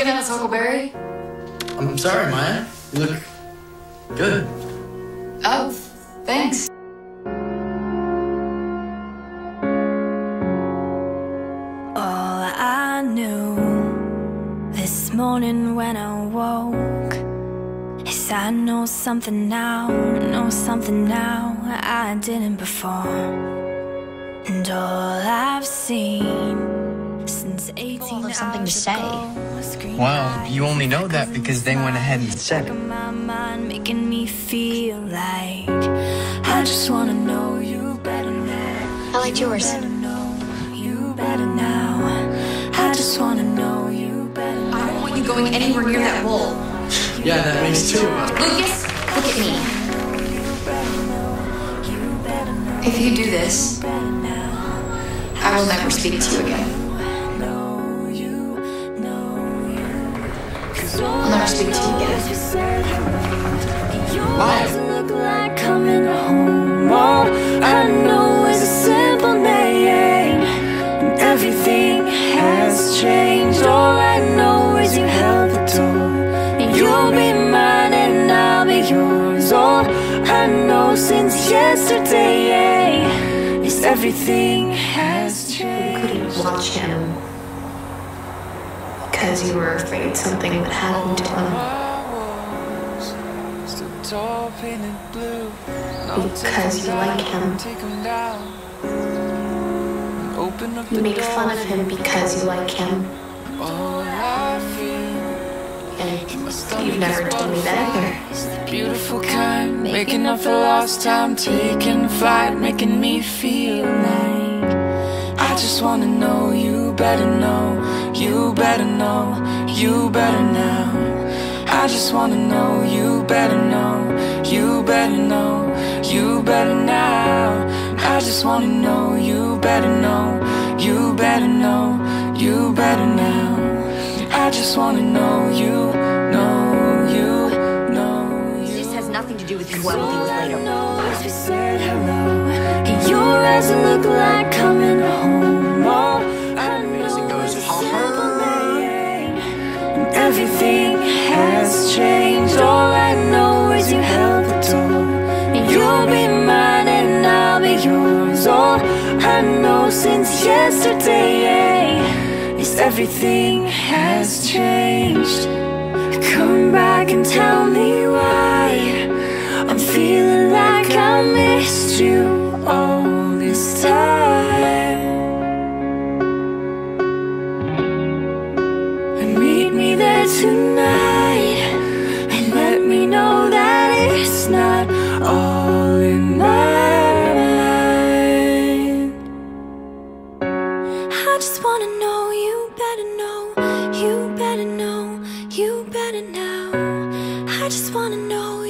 looking at us, Huckleberry? I'm sorry, Maya. You look good. Oh, thanks. All I knew this morning when I woke is I know something now, know something now I didn't before. And all I've seen since 18 have something to say. Well, you only know that because they went ahead and said it. My mind making me feel like I just wanna know you better now. I liked yours. Better know you better now. I just wanna know you better now. I don't want you going anywhere near that wall. Yeah, that makes two of us. Lucas, look at me. If you do this, I will never speak to you again. And you'll be mine and I'll be yours. All I know since yesterday is everything has changed. We Couldn't watch him because you were afraid something would happen to him. Because you like him. You make fun of him because you like him. And you've never told me that either. Beautiful kind, making up for lost time, taking flight, making me feel like I just wanna know you better know, you better know, you better now. I just wanna know you better know, you better know, you better now. I just wanna know you better know, you better know, you better now. I just wanna know you, know you, know you. This has nothing to do with who I will be with later. Your eyes look like coming home. I know since yesterday is everything has changed. Come back and tell me why I'm feeling like I missed you all this time. And meet me there tonight just wanna know you better know, you better know, you better now. I just wanna know